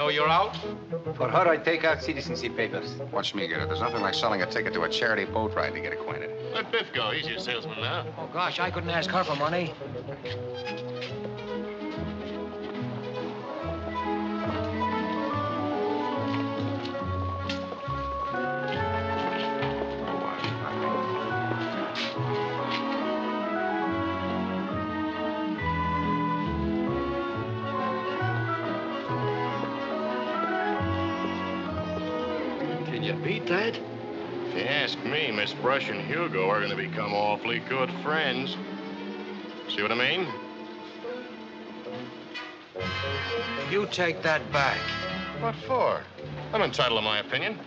So you're out? For her, I take out citizenship papers. Watch me get it. There's nothing like selling a ticket to a charity boat ride to get acquainted. Let Biff go. He's your salesman now. Oh, gosh, I couldn't ask her for money. Can you beat that? If you ask me, Miss Brush and Hugo are going to become awfully good friends. See what I mean? You take that back. What for? I'm entitled to my opinion.